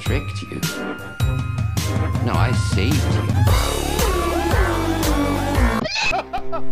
tricked you. No, I saved you.